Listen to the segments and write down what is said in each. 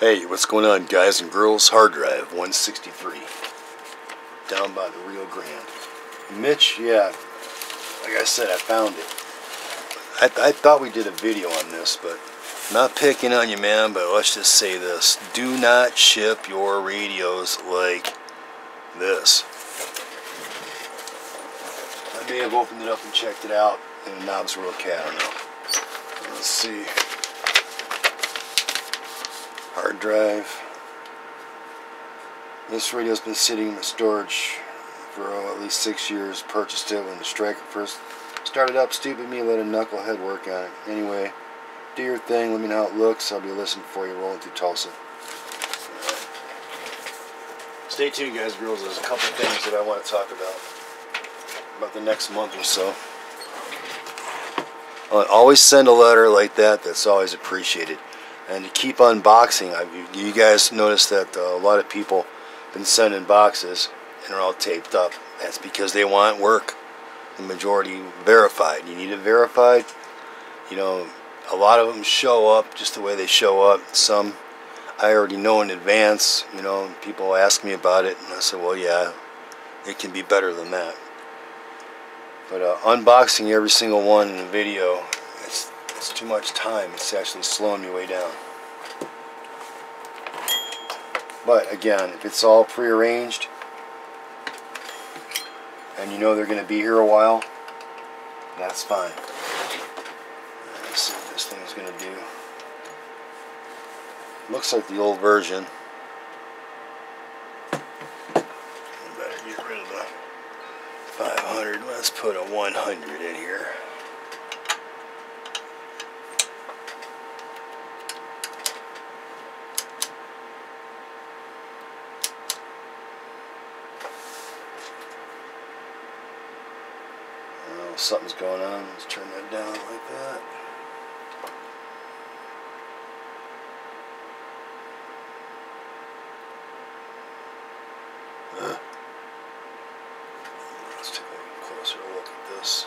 Hey, what's going on, guys and girls? Hard Drive 163, down by the Rio Grande. Mitch, yeah, like I said, I found it. I, I thought we did a video on this, but not picking on you, man, but let's just say this. Do not ship your radios like this. I may have opened it up and checked it out, and the knobs were okay, I don't know. Let's see hard drive. This radio's been sitting in the storage for oh, at least six years. Purchased it when the Stryker first started up. Stupid me let a knucklehead work on it. Anyway, do your thing. Let me know how it looks. I'll be listening for you rolling through Tulsa. Stay tuned, guys and girls. There's a couple things that I want to talk about about the next month or so. I'll always send a letter like that. That's always appreciated and to keep unboxing. I, you guys notice that uh, a lot of people been sending boxes and are all taped up. That's because they want work. The majority verified. You need it verified. You know, a lot of them show up just the way they show up. Some I already know in advance. You know, people ask me about it, and I said, well, yeah, it can be better than that. But uh, unboxing every single one in the video it's too much time. It's actually slowing me way down. But again, if it's all prearranged and you know they're going to be here a while, that's fine. Let's see what this thing's going to do. Looks like the old version. Better get rid of the 500. Let's put a 100 in here. Something's going on. Let's turn that down like that. Let's take a closer look at this.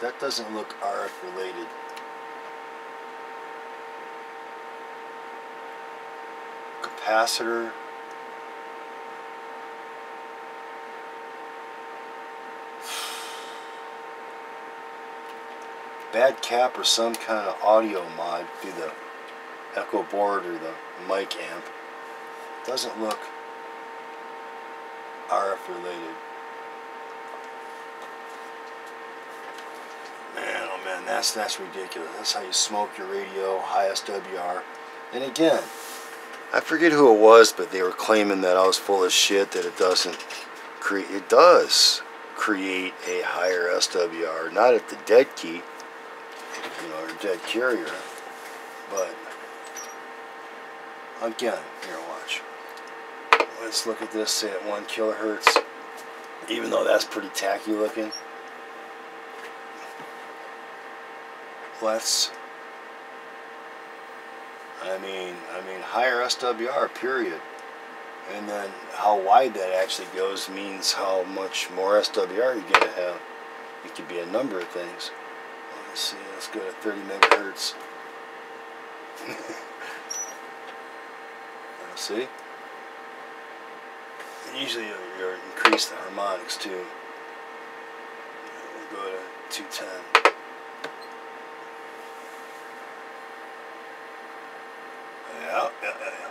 That doesn't look RF related. Capacitor. Bad cap or some kind of audio mod through the echo board or the mic amp. Doesn't look RF related. man, that's that's ridiculous. That's how you smoke your radio, high SWR. And again, I forget who it was, but they were claiming that I was full of shit. That it doesn't create. It does create a higher SWR, not at the dead key, you know, or dead carrier, but again, here, watch. Let's look at this. At one kilohertz. Even though that's pretty tacky looking. Less. I mean, I mean higher SWR, period. And then how wide that actually goes means how much more SWR you're going to have. It could be a number of things. Let's see, let's go to 30 megahertz. see? Usually you increase the harmonics too. We'll go to 210. Yeah, yeah, yeah, yeah.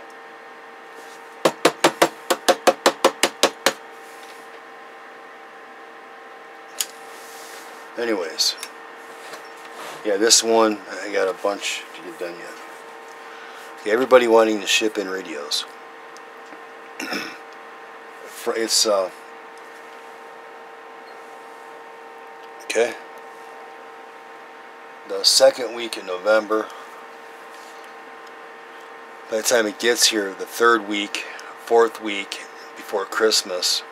Anyways, yeah, this one, I got a bunch to get done yet. Okay, everybody wanting to ship in radios. it's, uh, okay. The second week in November, by the time it gets here, the third week, fourth week before Christmas,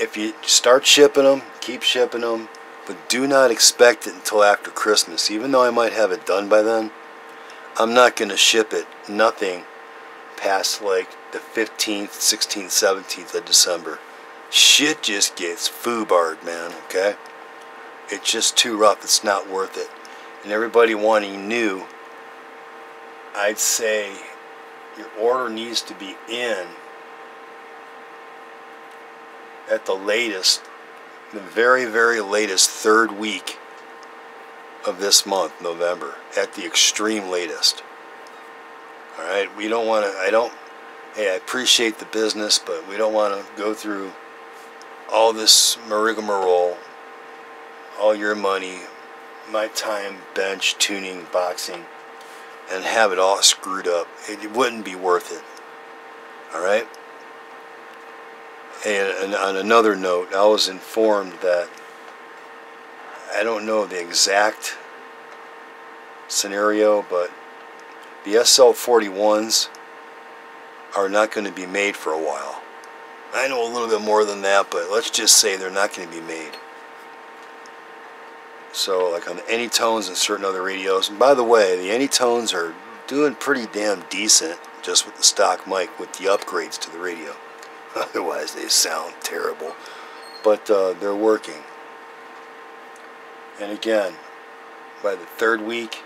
if you start shipping them, keep shipping them, but do not expect it until after Christmas. Even though I might have it done by then, I'm not going to ship it, nothing, past like the 15th, 16th, 17th of December. Shit just gets foobarred, man, okay? It's just too rough. It's not worth it. And everybody wanting new, I'd say your order needs to be in at the latest, the very, very latest third week of this month, November, at the extreme latest. All right, we don't want to, I don't, hey, I appreciate the business, but we don't want to go through all this rigmarole, all your money, my time, bench, tuning, boxing, and have it all screwed up. It wouldn't be worth it. All right? And, on another note, I was informed that I don't know the exact scenario, but the SL41s are not going to be made for a while. I know a little bit more than that, but let's just say they're not going to be made. So, like on the Anytones and certain other radios. And by the way, the Anytones are doing pretty damn decent just with the stock mic with the upgrades to the radio. Otherwise, they sound terrible. But uh, they're working. And again, by the third week,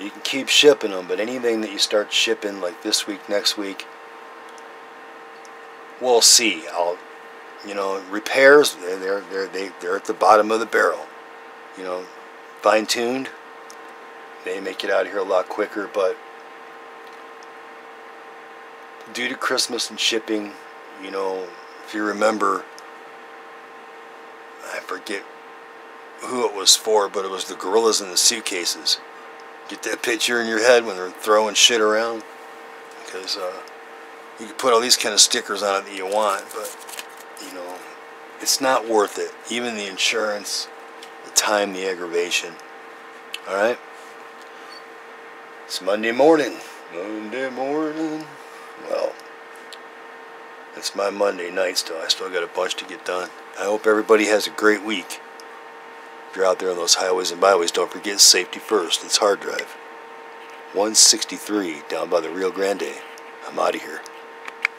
you can keep shipping them, but anything that you start shipping like this week, next week, we'll see. I'll, you know, repairs, they're, they're, they, they're at the bottom of the barrel. You know, fine tuned, they make it out of here a lot quicker, but due to Christmas and shipping, you know, if you remember, I forget who it was for, but it was the gorillas in the suitcases. Get that picture in your head when they're throwing shit around, because uh, you can put all these kind of stickers on it that you want, but you know, it's not worth it. Even the insurance, the time, the aggravation. All right. It's Monday morning. Monday morning. Well. It's my Monday night still. I still got a bunch to get done. I hope everybody has a great week. If you're out there on those highways and byways, don't forget safety first. It's hard drive. 163 down by the Rio Grande. I'm out of here.